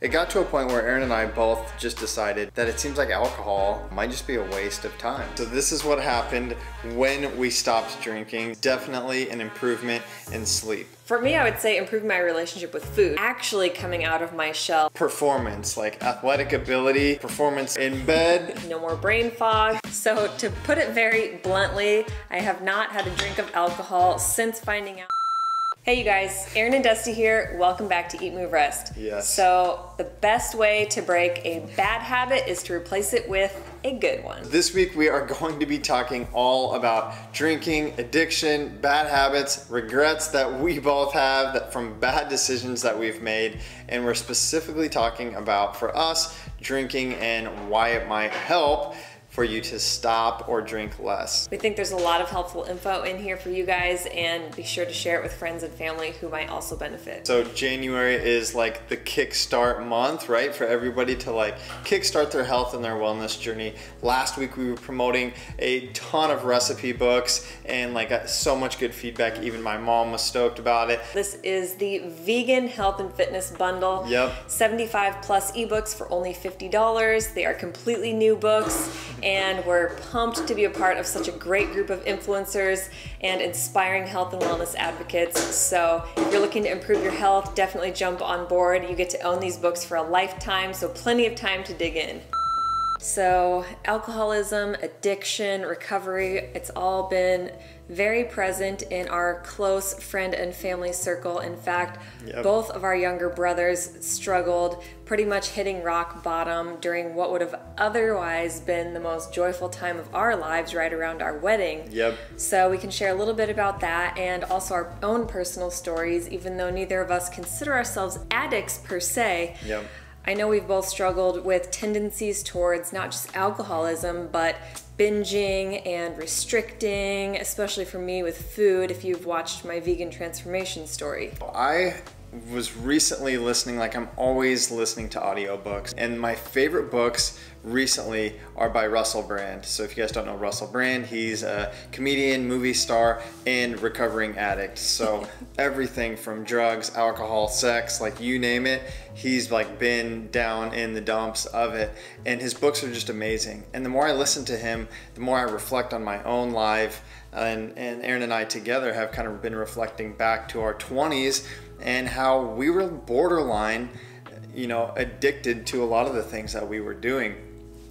It got to a point where Erin and I both just decided that it seems like alcohol might just be a waste of time. So this is what happened when we stopped drinking. Definitely an improvement in sleep. For me, I would say improving my relationship with food. Actually coming out of my shell. Performance, like athletic ability, performance in bed. No more brain fog. So to put it very bluntly, I have not had a drink of alcohol since finding out Hey you guys, Erin and Dusty here. Welcome back to Eat Move Rest. Yes. So the best way to break a bad habit is to replace it with a good one. This week we are going to be talking all about drinking, addiction, bad habits, regrets that we both have that from bad decisions that we've made, and we're specifically talking about for us drinking and why it might help for you to stop or drink less. We think there's a lot of helpful info in here for you guys and be sure to share it with friends and family who might also benefit. So January is like the kickstart month, right? For everybody to like kickstart their health and their wellness journey. Last week we were promoting a ton of recipe books and like got so much good feedback. Even my mom was stoked about it. This is the vegan health and fitness bundle. Yep. 75 plus ebooks for only $50. They are completely new books and we're pumped to be a part of such a great group of influencers and inspiring health and wellness advocates. So if you're looking to improve your health, definitely jump on board. You get to own these books for a lifetime, so plenty of time to dig in. So alcoholism, addiction, recovery, it's all been very present in our close friend and family circle. In fact, yep. both of our younger brothers struggled, pretty much hitting rock bottom during what would have otherwise been the most joyful time of our lives right around our wedding. Yep. So we can share a little bit about that and also our own personal stories, even though neither of us consider ourselves addicts per se. Yep. I know we've both struggled with tendencies towards not just alcoholism, but binging and restricting, especially for me with food, if you've watched my vegan transformation story. I was recently listening, like I'm always listening to audiobooks, and my favorite books recently are by Russell Brand. So if you guys don't know Russell Brand, he's a comedian, movie star, and recovering addict. So everything from drugs, alcohol, sex, like you name it, he's like been down in the dumps of it. And his books are just amazing. And the more I listen to him, the more I reflect on my own life. And, and Erin and I together have kind of been reflecting back to our 20s and how we were borderline, you know, addicted to a lot of the things that we were doing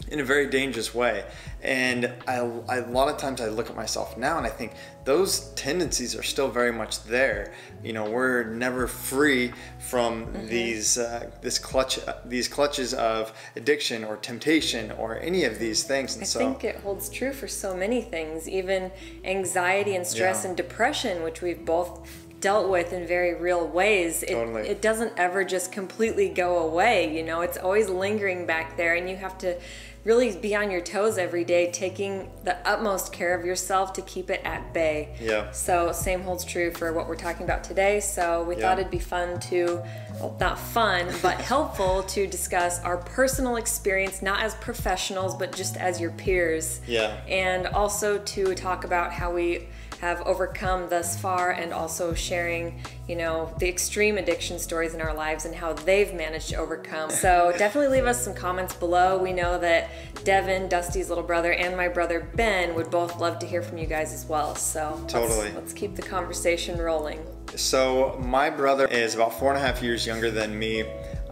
in a very dangerous way. And I, I, a lot of times I look at myself now and I think those tendencies are still very much there. You know, we're never free from mm-hmm. these uh, this clutch these clutches of addiction or temptation or any of these things. And I so, think it holds true for so many things, even anxiety and stress yeah. and depression, which we've both dealt with in very real ways. It, totally. it doesn't ever just completely go away, you know, it's always lingering back there, and you have to really be on your toes every day, taking the utmost care of yourself to keep it at bay. Yeah. So, same holds true for what we're talking about today. So, we yeah. thought it'd be fun to, well, not fun, but helpful to discuss our personal experience, not as professionals, but just as your peers. Yeah. And also to talk about how we have overcome thus far and also sharing, you know, the extreme addiction stories in our lives and how they've managed to overcome. So definitely leave us some comments below. We know that Devon, Dusty's little brother, and my brother Ben would both love to hear from you guys as well. So totally. Let's, let's keep the conversation rolling. So my brother is about four and a half years younger than me.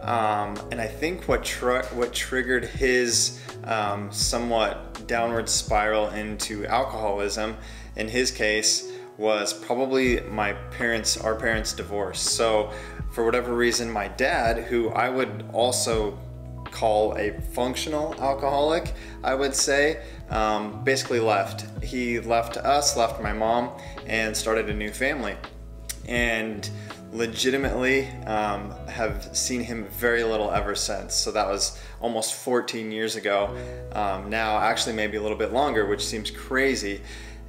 Um, and I think what tr- what triggered his um, somewhat downward spiral into alcoholism in his case was probably my parents, our parents' divorce. So, for whatever reason, my dad, who I would also call a functional alcoholic, I would say, um, basically left. He left us, left my mom, and started a new family. And legitimately um, have seen him very little ever since. So that was almost 14 years ago. Um, now, actually, maybe a little bit longer, which seems crazy.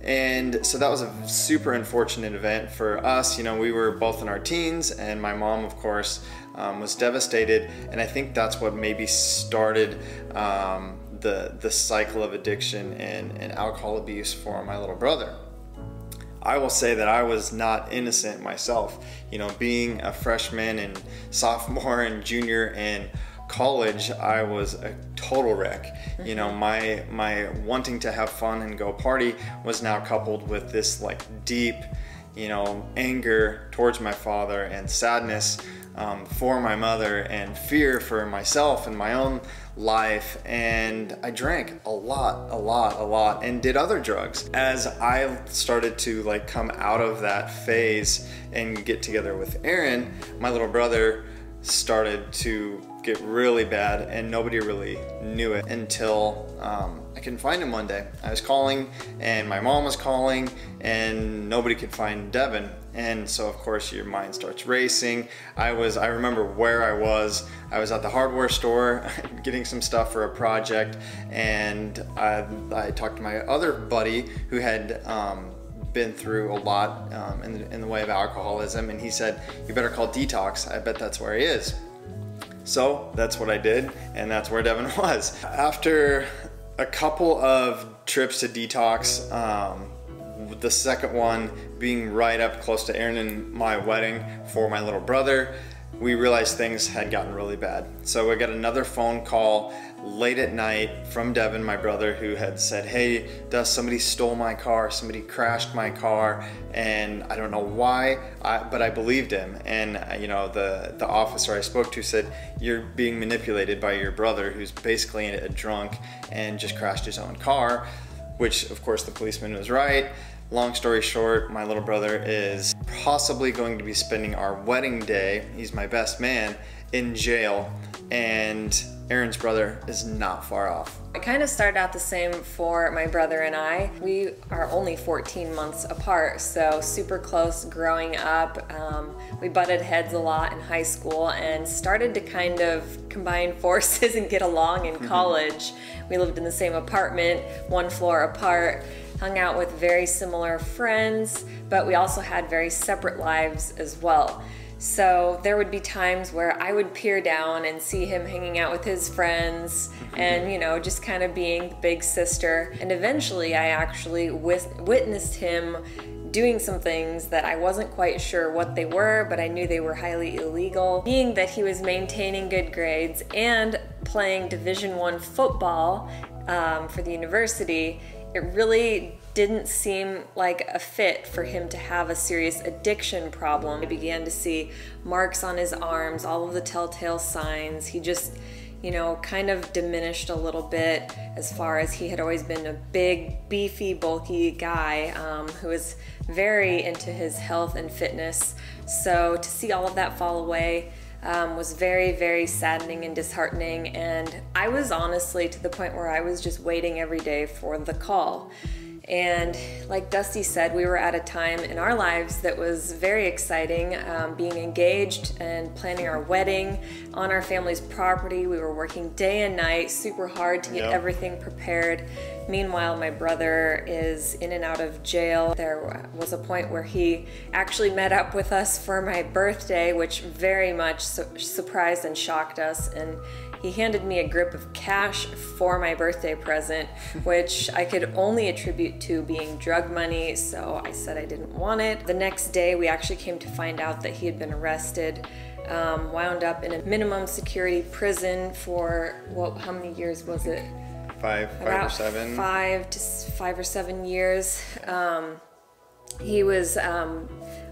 And so that was a super unfortunate event for us. You know, we were both in our teens, and my mom, of course, um, was devastated. And I think that's what maybe started um, the, the cycle of addiction and, and alcohol abuse for my little brother. I will say that I was not innocent myself. You know, being a freshman and sophomore and junior in college, I was a total wreck. You know, mm-hmm. my my wanting to have fun and go party was now coupled with this like deep, you know, anger towards my father and sadness um, for my mother and fear for myself and my own life. And I drank a lot, a lot, a lot, and did other drugs. As I started to like come out of that phase and get together with Erin, my little brother started to get really bad and nobody really knew it until um, I couldn't find him one day. I was calling and my mom was calling and nobody could find Devon. And so of course your mind starts racing. I was, I remember where I was. I was at the hardware store getting some stuff for a project and I, I talked to my other buddy who had um, been through a lot um, in, the, in the way of alcoholism and he said, you better call detox. I bet that's where he is. So that's what I did, and that's where Devon was. After a couple of trips to detox, um, the second one being right up close to Erin and my wedding for my little brother, we realized things had gotten really bad. So we got another phone call late at night from Devon, my brother, who had said, Hey, does somebody stole my car? Somebody crashed my car. And I don't know why, I, but I believed him. And, uh, you know, the, the officer I spoke to said, You're being manipulated by your brother, who's basically a drunk and just crashed his own car, which, of course, the policeman was right. Long story short, my little brother is possibly going to be spending our wedding day, he's my best man, in jail. And Erin's brother is not far off. It kind of started out the same for my brother and I. We are only 14 months apart, so super close growing up. Um, we butted heads a lot in high school and started to kind of combine forces and get along in mm-hmm. college. we lived in the same apartment, one floor apart, hung out with very similar friends, but we also had very separate lives as well. So there would be times where I would peer down and see him hanging out with his friends and, you know, just kind of being the big sister. And eventually I actually witnessed him doing some things that I wasn't quite sure what they were, but I knew they were highly illegal. Being that he was maintaining good grades and playing Division One football um, for the university, it really didn't seem like a fit for him to have a serious addiction problem. I began to see marks on his arms, all of the telltale signs. He just, you know, kind of diminished a little bit as far as he had always been a big, beefy, bulky guy um, who was very into his health and fitness. So to see all of that fall away, um, was very, very saddening and disheartening. And I was honestly to the point where I was just waiting every day for the call. And like Dusty said, we were at a time in our lives that was very exciting, um, being engaged and planning our wedding on our family's property. We were working day and night, super hard to get yep. everything prepared. Meanwhile, my brother is in and out of jail. There was a point where he actually met up with us for my birthday, which very much su surprised and shocked us. And he handed me a grip of cash for my birthday present, which I could only attribute to being drug money, so I said I didn't want it. The next day, we actually came to find out that he had been arrested. Um, wound up in a minimum security prison for what? How many years was it? Five, five About or seven. Five to five or seven years. Um, he was um,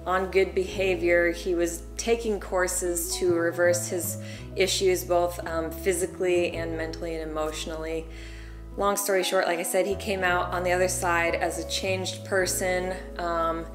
on good behavior. He was taking courses to reverse his issues both um, physically and mentally and emotionally. Long story short, like I said, he came out on the other side as a changed person. Um,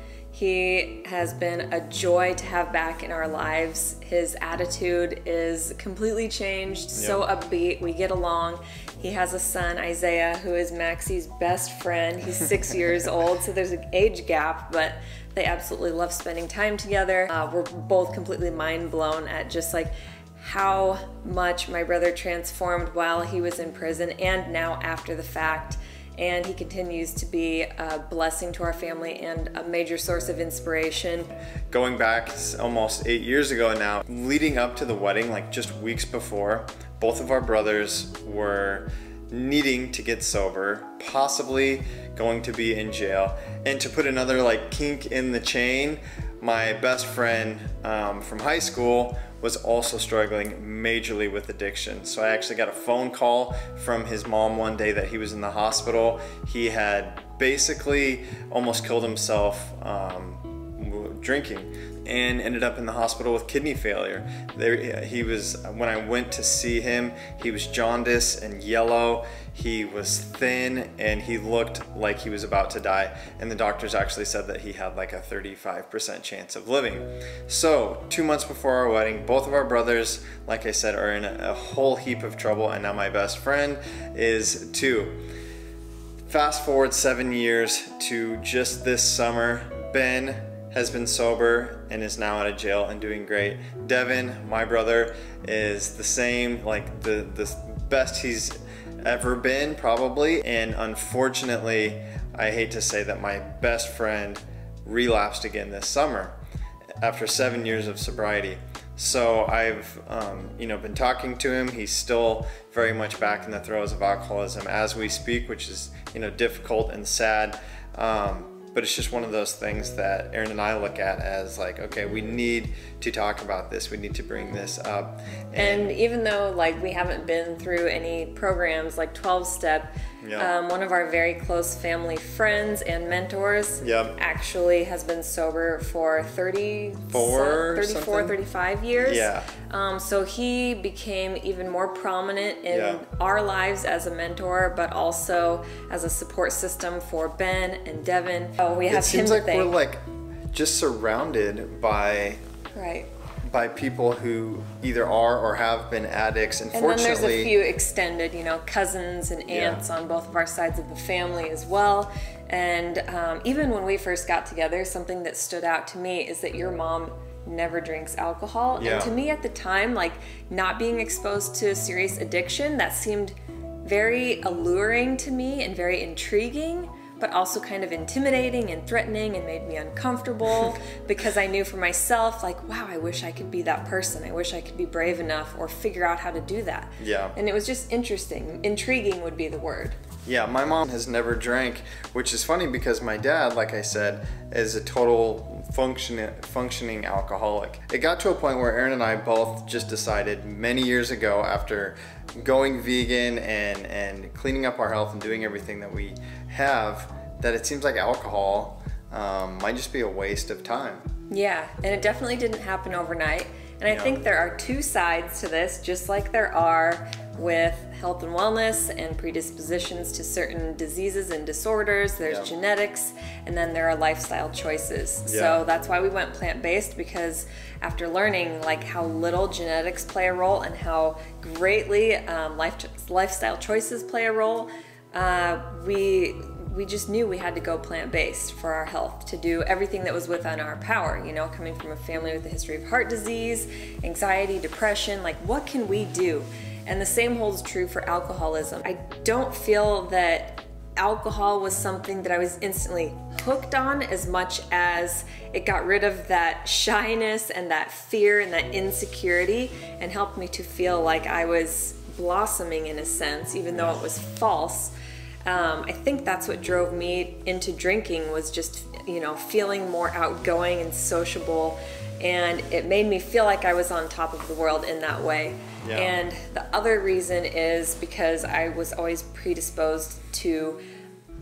he has been a joy to have back in our lives. His attitude is completely changed, yep. so upbeat. We get along. He has a son, Isaiah, who is Maxie's best friend. He's six years old, so there's an age gap, but they absolutely love spending time together. Uh, we're both completely mind blown at just like how much my brother transformed while he was in prison and now after the fact. And he continues to be a blessing to our family and a major source of inspiration. Going back almost eight years ago now, leading up to the wedding, like just weeks before, both of our brothers were needing to get sober, possibly going to be in jail. And to put another like kink in the chain, my best friend um, from high school was also struggling majorly with addiction. So I actually got a phone call from his mom one day that he was in the hospital. He had basically almost killed himself um, drinking and ended up in the hospital with kidney failure. There, he was when I went to see him, he was jaundice and yellow. He was thin and he looked like he was about to die. And the doctors actually said that he had like a 35% chance of living. So, two months before our wedding, both of our brothers, like I said, are in a, a whole heap of trouble. And now my best friend is too. Fast forward seven years to just this summer, Ben has been sober and is now out of jail and doing great. Devon, my brother, is the same, like the, the best he's ever been, probably. And unfortunately, I hate to say that my best friend relapsed again this summer after seven years of sobriety. So I've, um, you know, been talking to him. He's still very much back in the throes of alcoholism as we speak, which is, you know, difficult and sad. Um, but it's just one of those things that Erin and I look at as like, okay, we need to talk about this. We need to bring this up. And, and even though like we haven't been through any programs like 12 step, yeah. Um, one of our very close family friends and mentors actually has been sober for 34, 34 35 years. Yeah. Um, so he became even more prominent in yeah. our lives as a mentor, but also as a support system for Ben and Devon. Oh, we have it seems like we're like just surrounded by right by people who either are or have been addicts. And, and then there's a few extended, you know, cousins and aunts yeah. on both of our sides of the family as well. And um, even when we first got together, something that stood out to me is that your mom never drinks alcohol. Yeah. And to me at the time, like not being exposed to a serious addiction, that seemed very alluring to me and very intriguing but also kind of intimidating and threatening and made me uncomfortable because I knew for myself, like, wow, I wish I could be that person. I wish I could be brave enough or figure out how to do that. Yeah. And it was just interesting. Intriguing would be the word. Yeah, my mom has never drank, which is funny because my dad, like I said, is a total function, functioning alcoholic. It got to a point where Erin and I both just decided many years ago after going vegan and, and cleaning up our health and doing everything that we have that it seems like alcohol um, might just be a waste of time. Yeah, and it definitely didn't happen overnight. And I think there are two sides to this, just like there are with health and wellness and predispositions to certain diseases and disorders. There's yeah. genetics, and then there are lifestyle choices. Yeah. So that's why we went plant based because after learning like how little genetics play a role and how greatly um, life lifestyle choices play a role, uh, we we just knew we had to go plant based for our health to do everything that was within our power. You know, coming from a family with a history of heart disease, anxiety, depression, like what can we do? And the same holds true for alcoholism. I don't feel that alcohol was something that I was instantly hooked on as much as it got rid of that shyness and that fear and that insecurity and helped me to feel like I was blossoming in a sense, even though it was false um, I think that's what drove me into drinking was just you know feeling more outgoing and sociable, and it made me feel like I was on top of the world in that way. Yeah. And the other reason is because I was always predisposed to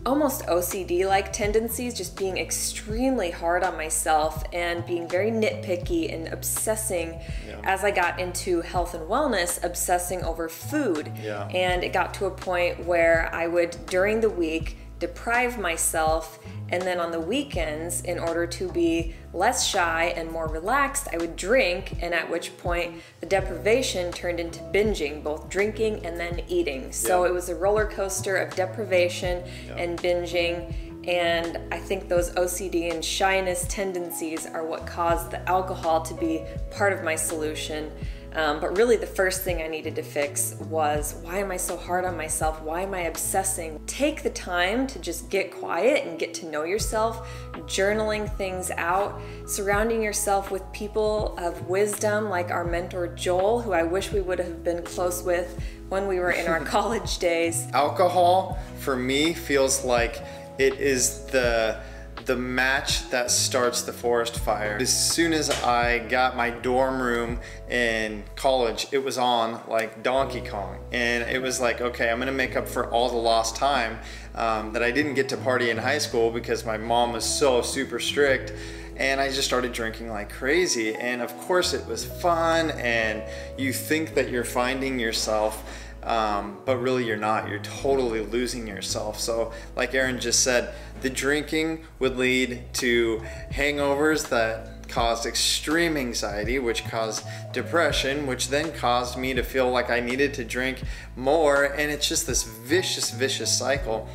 almost OCD like tendencies, just being extremely hard on myself and being very nitpicky and obsessing yeah. as I got into health and wellness, obsessing over food. Yeah. And it got to a point where I would, during the week, deprive myself and then on the weekends in order to be less shy and more relaxed i would drink and at which point the deprivation turned into binging both drinking and then eating so yeah. it was a roller coaster of deprivation yeah. and binging and I think those OCD and shyness tendencies are what caused the alcohol to be part of my solution. Um, but really, the first thing I needed to fix was why am I so hard on myself? Why am I obsessing? Take the time to just get quiet and get to know yourself, journaling things out, surrounding yourself with people of wisdom like our mentor Joel, who I wish we would have been close with when we were in our college days. Alcohol for me feels like it is the the match that starts the forest fire. As soon as I got my dorm room in college, it was on like Donkey Kong. And it was like, okay, I'm gonna make up for all the lost time um, that I didn't get to party in high school because my mom was so super strict and I just started drinking like crazy. And of course, it was fun, and you think that you're finding yourself, um, but really you're not. You're totally losing yourself. So, like Erin just said, the drinking would lead to hangovers that caused extreme anxiety, which caused depression, which then caused me to feel like I needed to drink more. And it's just this vicious, vicious cycle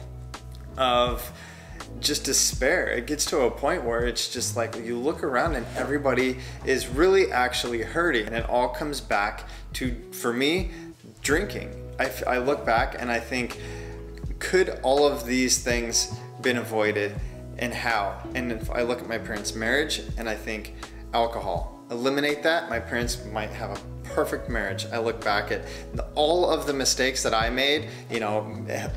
of just despair. It gets to a point where it's just like you look around and everybody is really actually hurting. And it all comes back to, for me, drinking. I, I look back and I think, could all of these things been avoided and how? And if I look at my parents' marriage and I think alcohol, eliminate that, my parents might have a perfect marriage. I look back at all of the mistakes that I made, you know,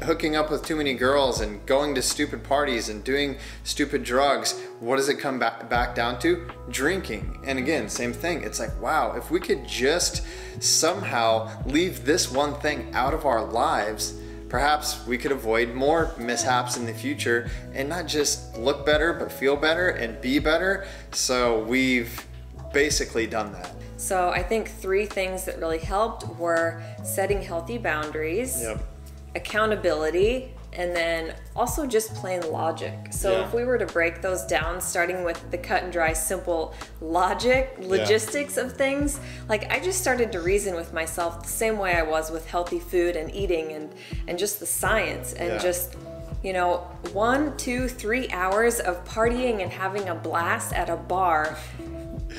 hooking up with too many girls and going to stupid parties and doing stupid drugs. What does it come back, back down to? Drinking. And again, same thing. It's like, wow, if we could just somehow leave this one thing out of our lives, perhaps we could avoid more mishaps in the future and not just look better, but feel better and be better. So we've basically done that. So I think three things that really helped were setting healthy boundaries, Yep. accountability, and then also just plain logic. So Yeah. if we were to break those down, starting with the cut and dry, simple logic, logistics of things, like I just started to reason with myself the same way I was with healthy food and eating and and just the science and Yeah. just you know, one, two, three hours of partying and having a blast at a bar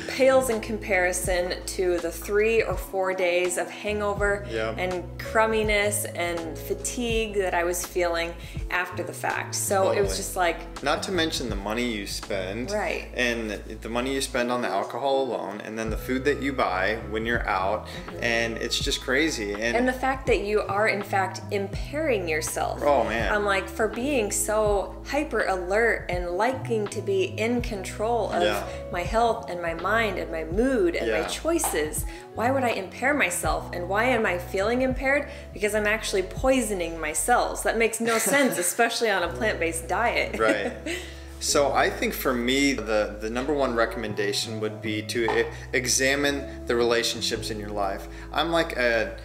pales in comparison to the three or four days of hangover Yeah. and crumminess and fatigue that I was feeling after the fact. So it was just like, Not to mention the money you spend. Right. And the money you spend on the alcohol alone, and then the food that you buy when you're out, and it's just crazy. And, Mm-hmm. and the fact that you are in fact impairing yourself. Oh, man. I'm like, for being so hyper alert and liking to be in control of Yeah. my health and my mind and my mood and my choices, why would I impair myself? And why am I feeling impaired? Because I'm actually poisoning my cells. That makes no sense, especially on a plant based diet. right. So I think for me, the, the number one recommendation would be to examine the relationships in your life. I'm like a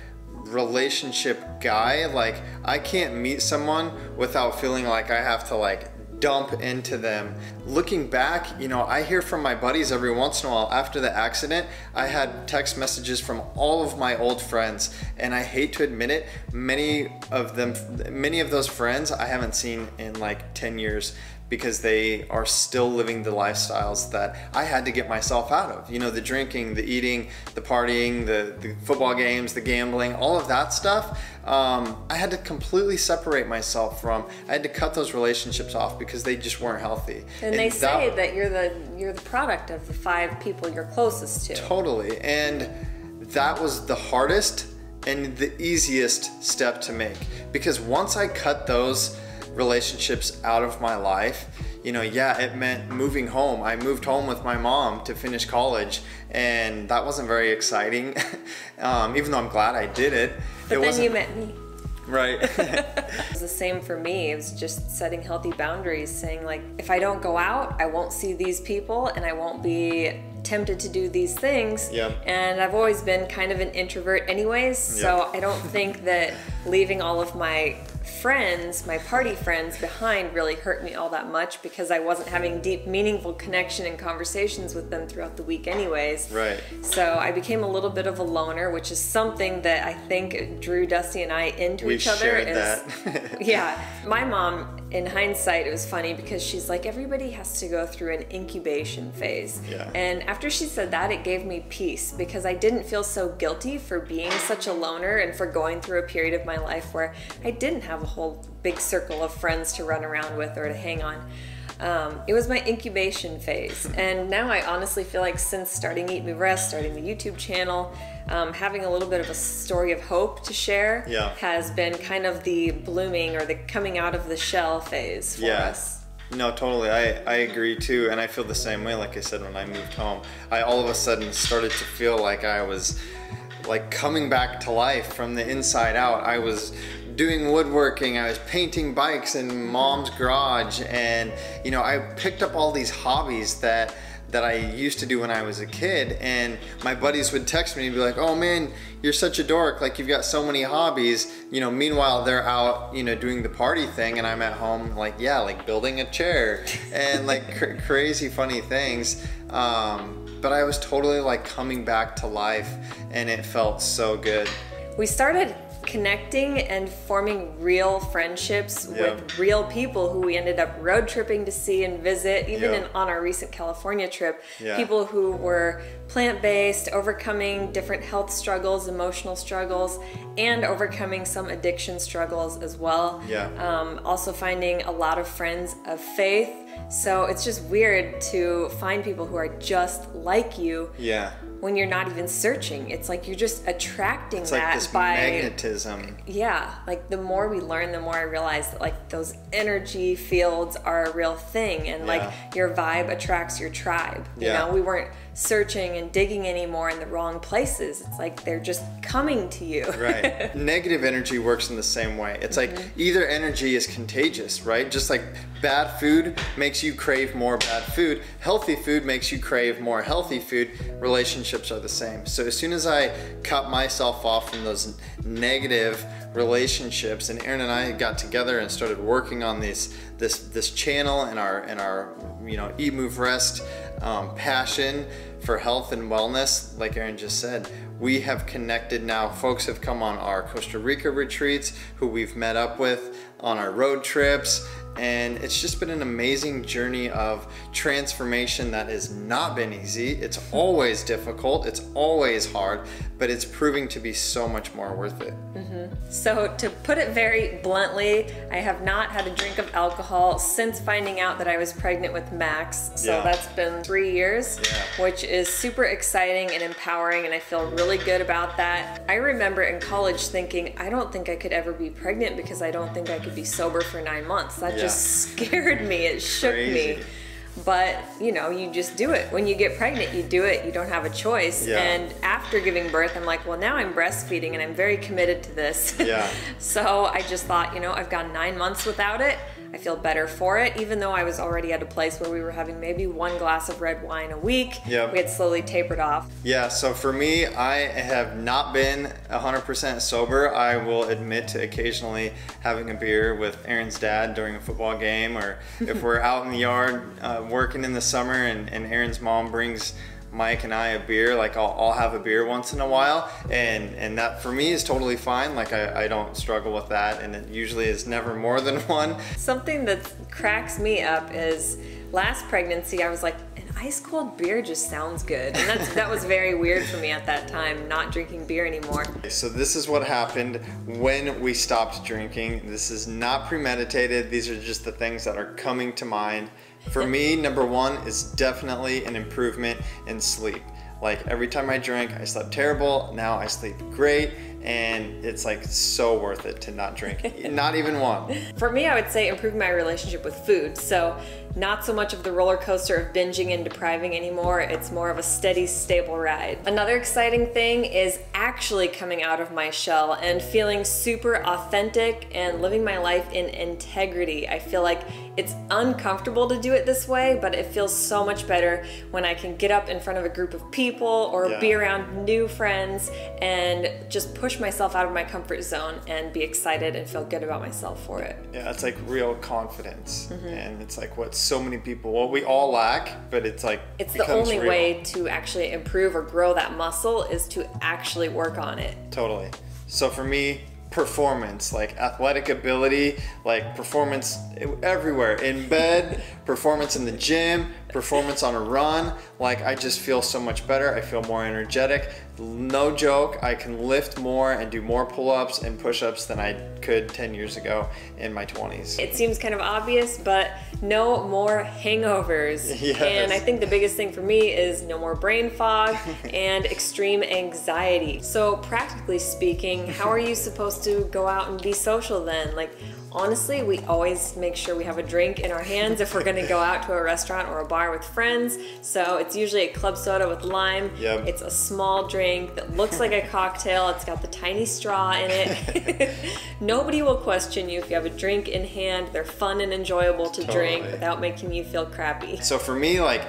relationship guy. Like I can't meet someone without feeling like I have to like dump into them. Looking back, you know, I hear from my buddies every once in a while after the accident. I had text messages from all of my old friends, and I hate to admit it, many of them, many of those friends I haven't seen in like 10 years because they are still living the lifestyles that I had to get myself out of. You know, the drinking, the eating, the partying, the, the football games, the gambling, all of that stuff. Um, I had to completely separate myself from. I had to cut those relationships off because they just weren't healthy. And they say that you're the you're the product of the five people you're closest to. Totally. And that was the hardest and the easiest step to make because once I cut those relationships out of my life, you know, yeah, it meant moving home. I moved home with my mom to finish college, and that wasn't very exciting, um, even though I'm glad I did it. But it then you met me. right. It was the same for me. It was just setting healthy boundaries, saying like, if I don't go out, I won't see these people, and I won't be tempted to do these things. Yep. And I've always been kind of an introvert, anyways. So Yep. I don't think that leaving all of my friends, my party friends behind really hurt me all that much because I wasn't having deep, meaningful connection and conversations with them throughout the week, anyways. Right. So I became a little bit of a loner, which is something that I think drew Dusty and I into We each other. shared is- that. yeah. My mom, in hindsight, it was funny because she's like, everybody has to go through an incubation phase. Yeah. And after she said that, it gave me peace because I didn't feel so guilty for being such a loner and for going through a period of my life where I didn't have a whole big circle of friends to run around with or to hang on. Um, it was my incubation phase. And now I honestly feel like since starting Eat Move Rest, starting the YouTube channel, um, having a little bit of a story of hope to share Yeah. has been kind of the blooming or the coming out of the shell phase for Yeah. us. No, totally. I, I agree too. And I feel the same way. Like I said, when I moved home, I all of a sudden started to feel like I was like coming back to life from the inside out. I was doing woodworking, I was painting bikes in mom's garage. And, you know, I picked up all these hobbies that that I used to do when I was a kid, and my buddies would text me and be like, "Oh man, you're such a dork! Like you've got so many hobbies." You know, meanwhile they're out, you know, doing the party thing, and I'm at home, like, yeah, like building a chair and like cr- crazy funny things. Um, but I was totally like coming back to life, and it felt so good. We started connecting and forming real friendships Yeah. with real people who we ended up road tripping to see and visit even Yeah. in, on our recent california trip Yeah. people who were plant-based overcoming different health struggles emotional struggles and overcoming some addiction struggles as well Yeah. um, also finding a lot of friends of faith so it's just weird to find people who are just like you Yeah, when you're not even searching. It's like you're just attracting it's that like by magnetism. yeah. Like the more we learn, the more I realize that like those energy fields are a real thing, and Yeah. like your vibe attracts your tribe. You Yeah. know, we weren't searching and digging anymore in the wrong places. It's like they're just coming to you. right negative energy works in the same way it's like mm-hmm. either energy is contagious right just like bad food makes you crave more bad food healthy food makes you crave more healthy food relationships are the same so as soon as i cut myself off from those negative relationships and erin and i got together and started working on this this this channel and our and our you know eat move rest um, passion for health and wellness like erin just said we have connected now. Folks have come on our Costa Rica retreats who we've met up with on our road trips. And it's just been an amazing journey of transformation that has not been easy. It's always difficult, it's always hard, but it's proving to be so much more worth it. Mm-hmm. So, to put it very bluntly, I have not had a drink of alcohol since finding out that I was pregnant with Max. So, Yeah. that's been three years, Yeah. which is super exciting and empowering, and I feel really good about that. I remember in college thinking, I don't think I could ever be pregnant because I don't think I could be sober for nine months. That just scared me, it shook me. But you know, you just do it. When you get pregnant, you do it. You don't have a choice. Yeah. And after giving birth, I'm like, well, now I'm breastfeeding and I'm very committed to this. Yeah. so I just thought, you know, I've gone nine months without it. I feel better for it, even though I was already at a place where we were having maybe one glass of red wine a week. Yep. We had slowly tapered off. Yeah, so for me, I have not been 100% sober. I will admit to occasionally having a beer with Erin's dad during a football game, or if we're out in the yard uh, working in the summer and, and Erin's mom brings Mike and I a beer, like I'll, I'll have a beer once in a while, and and that for me is totally fine. Like I, I don't struggle with that, and it usually is never more than one. Something that cracks me up is last pregnancy, I was like, an ice cold beer just sounds good. And that's, that was very weird for me at that time, not drinking beer anymore. So this is what happened when we stopped drinking. This is not premeditated. These are just the things that are coming to mind. For me, number one is definitely an improvement in sleep. Like every time I drank, I slept terrible. Now I sleep great, and it's like so worth it to not drink, not even one. For me, I would say improving my relationship with food. So, not so much of the roller coaster of binging and depriving anymore. It's more of a steady, stable ride. Another exciting thing is actually coming out of my shell and feeling super authentic and living my life in integrity. I feel like it's uncomfortable to do it this way, but it feels so much better when I can get up in front of a group of people or Yeah. be around new friends and just push myself out of my comfort zone and be excited and feel good about myself for it. Yeah, it's like real confidence, Mm-hmm. and it's like what so many people, well, we all lack, but it's like It's the only real. way to actually improve or grow that muscle is to actually work on it. Totally. So for me, performance, like athletic ability, like performance everywhere in bed, performance in the gym, performance on a run. Like I just feel so much better. I feel more energetic. No joke, I can lift more and do more pull ups and push ups than I could 10 years ago in my 20s. It seems kind of obvious, but no more hangovers. Yes. And I think the biggest thing for me is no more brain fog and extreme anxiety. So, practically speaking, how are you supposed to go out and be social then? Like, honestly, we always make sure we have a drink in our hands if we're gonna go out to a restaurant or a bar with friends. So, it's usually a club soda with lime. Yep. It's a small drink that looks like a cocktail. It's got the tiny straw in it. Nobody will question you if you have a drink in hand. They're fun and enjoyable to drink without making you feel crappy. So for me, like,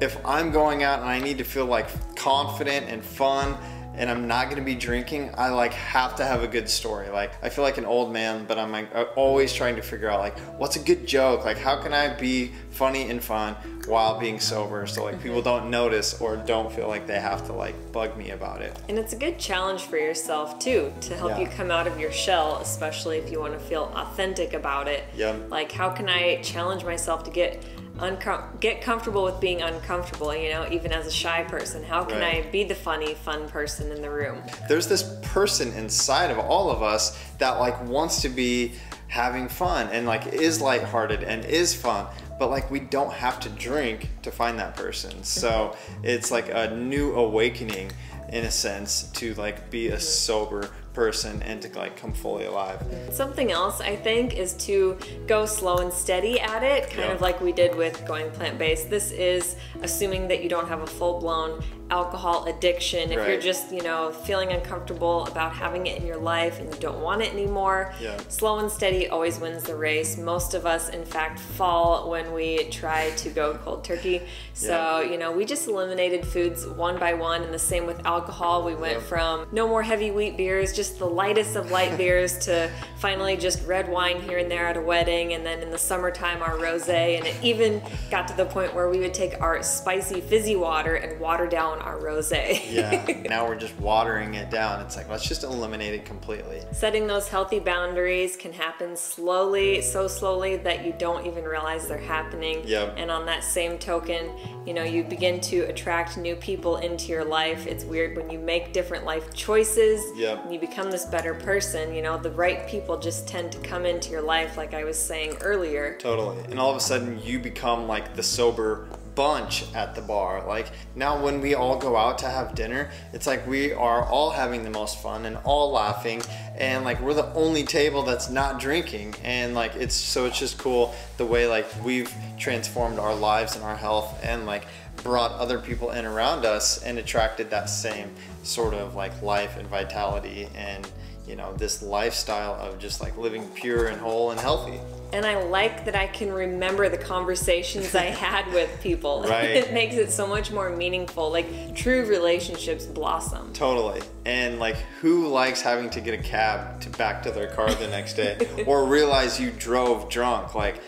if I'm going out and I need to feel like confident and fun, and I'm not gonna be drinking, I like have to have a good story. Like I feel like an old man, but I'm like always trying to figure out like what's a good joke. Like how can I be funny and fun while being sober, so like people mm-hmm. don't notice or don't feel like they have to like bug me about it. And it's a good challenge for yourself too to help Yeah. you come out of your shell, especially if you want to feel authentic about it. Yeah. Like how can I challenge myself to get uncom- get comfortable with being uncomfortable, you know, even as a shy person. How can Right. I be the funny, fun person in the room? there's this person inside of all of us that like wants to be having fun and like is lighthearted and is fun but like we don't have to drink to find that person mm-hmm. so it's like a new awakening in a sense to like be a mm-hmm. sober person and to like come fully alive Something else I think is to go slow and steady at it, kind Yeah. of like we did with going plant based. This is assuming that you don't have a full blown alcohol addiction. If you're just, you know, feeling uncomfortable about having it in your life and you don't want it anymore, Yeah. slow and steady always wins the race. Most of us, in fact, fall when we try to go cold turkey. So, Yeah. you know, we just eliminated foods one by one, and the same with alcohol. We went Yeah. from no more heavy wheat beers, just the lightest of light beers, to finally just red wine here and there at a wedding, and then in the summertime, our rose. And it even got to the point where we would take our spicy fizzy water and water down our rose. yeah now we're just watering it down it's like let's just eliminate it completely Setting those healthy boundaries can happen slowly, so slowly that you don't even realize they're happening. Yep. And on that same token, you know, you begin to attract new people into your life. It's weird when you make different life choices. Yep. And you become this better person. You know, the right people just tend to come into your life, like I was saying earlier. Totally. And all of a sudden you become like the sober bunch at the bar. Like now when we all go out to have dinner, it's like we are all having the most fun and all laughing and like we're the only table that's not drinking and like it's so it's just cool the way like we've transformed our lives and our health and like brought other people in around us and attracted that same sort of like life and vitality and you know this lifestyle of just like living pure and whole and healthy. And I like that I can remember the conversations I had with people. Right. it makes it so much more meaningful. Like true relationships blossom. Totally. And like who likes having to get a cab to back to their car the next day or realize you drove drunk like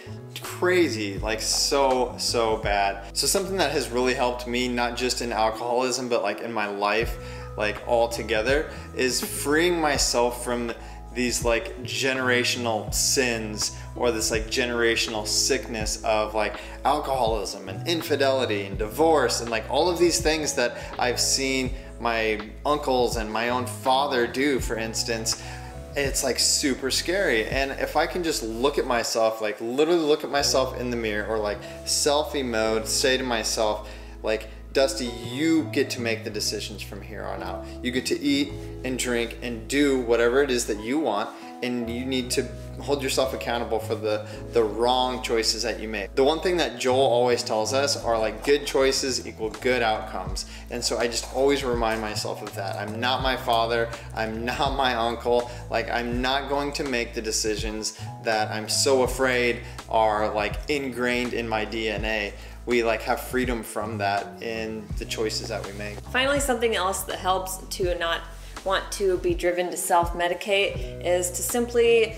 crazy, like so so bad. So something that has really helped me not just in alcoholism but like in my life like all together is freeing myself from these like generational sins or this like generational sickness of like alcoholism and infidelity and divorce and like all of these things that I've seen my uncles and my own father do for instance it's like super scary and if i can just look at myself like literally look at myself in the mirror or like selfie mode say to myself like Dusty, you get to make the decisions from here on out. You get to eat and drink and do whatever it is that you want. And you need to hold yourself accountable for the the wrong choices that you make. The one thing that Joel always tells us are like good choices equal good outcomes. And so I just always remind myself of that. I'm not my father, I'm not my uncle. Like I'm not going to make the decisions that I'm so afraid are like ingrained in my DNA we like have freedom from that in the choices that we make. Finally, something else that helps to not want to be driven to self-medicate is to simply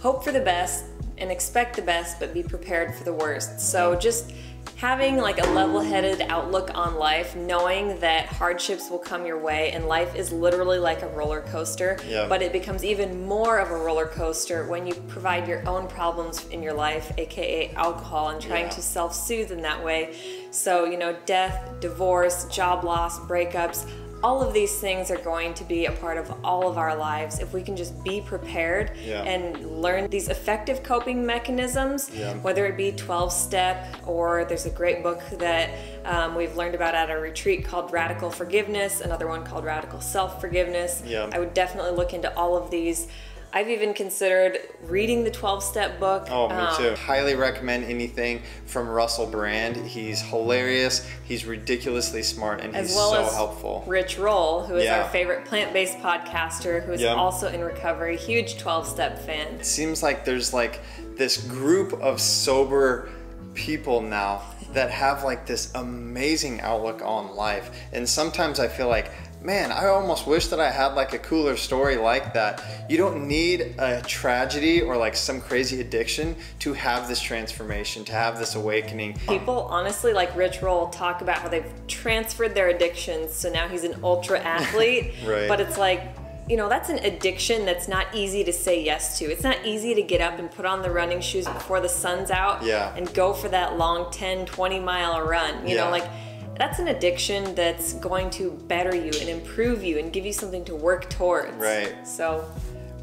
hope for the best and expect the best but be prepared for the worst. So just having like a level-headed outlook on life, knowing that hardships will come your way and life is literally like a roller coaster, yeah. but it becomes even more of a roller coaster when you provide your own problems in your life, aka alcohol, and trying yeah. to self-soothe in that way. So, you know, death, divorce, job loss, breakups, all of these things are going to be a part of all of our lives if we can just be prepared yeah. and learn these effective coping mechanisms, yeah. whether it be 12 step or there's a great book that um, we've learned about at a retreat called Radical Forgiveness, another one called Radical Self Forgiveness. Yeah. I would definitely look into all of these. I've even considered reading the 12 step book. Oh, me um, too. Highly recommend anything from Russell Brand. He's hilarious, he's ridiculously smart, and as he's well so as helpful. Rich Roll, who is Yeah. our favorite plant based podcaster, who is Yeah. also in recovery, huge 12 step fan. It seems like there's like this group of sober people now that have like this amazing outlook on life. And sometimes I feel like, man, I almost wish that I had like a cooler story like that. You don't need a tragedy or like some crazy addiction to have this transformation, to have this awakening. People honestly, like Rich Roll, talk about how they've transferred their addictions. So now he's an ultra athlete. Right. But it's like, you know, that's an addiction that's not easy to say yes to. It's not easy to get up and put on the running shoes before the sun's out Yeah. and go for that long 10, 20 mile run. You Yeah. know, like that's an addiction that's going to better you and improve you and give you something to work towards. Right. So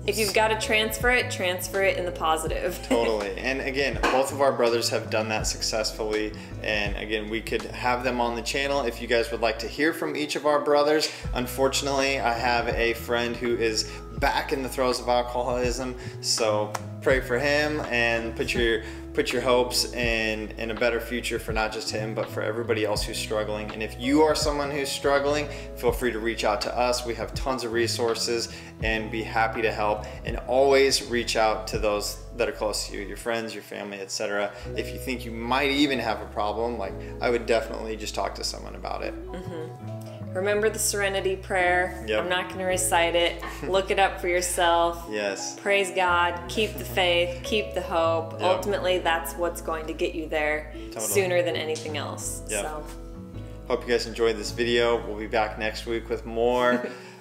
if you've got to transfer it, transfer it in the positive. Totally. And again, both of our brothers have done that successfully. And again, we could have them on the channel if you guys would like to hear from each of our brothers. Unfortunately, I have a friend who is back in the throes of alcoholism. So pray for him and put your put your hopes in in a better future for not just him but for everybody else who's struggling. And if you are someone who's struggling feel free to reach out to us. We have tons of resources and be happy to help. And always reach out to those that are close to you your friends your family etc if you think you might even have a problem like i would definitely just talk to someone about it mm-hmm. Remember the serenity prayer. Yep. I'm not going to recite it. Look it up for yourself. yes Praise God. Keep the faith. Keep the hope. Yep. Ultimately, that's what's going to get you there Totally. sooner than anything else. Yep. So, Hope you guys enjoyed this video. We'll be back next week with more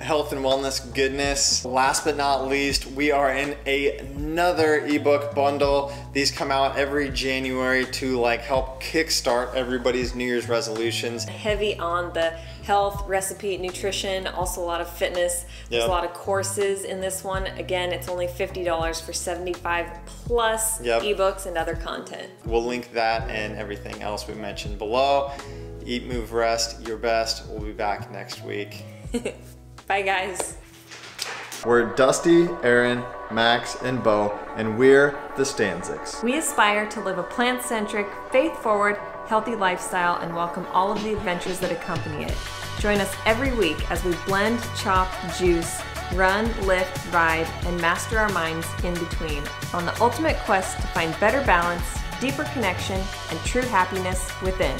health and wellness goodness. Last but not least, we are in a, another ebook bundle. These come out every January to like help kickstart everybody's New Year's resolutions. heavy on the health, recipe, nutrition, also a lot of fitness. There's Yep. a lot of courses in this one. Again, it's only $50 for 75 plus Yep. ebooks and other content. We'll link that and everything else we mentioned below. Eat, move, rest, your best. We'll be back next week. Bye, guys. We're Dusty, Erin, Max, and Bo, and we're the Stanczyks. We aspire to live a plant centric, faith forward, healthy lifestyle and welcome all of the adventures that accompany it. Join us every week as we blend, chop, juice, run, lift, ride, and master our minds in between on the ultimate quest to find better balance, deeper connection, and true happiness within.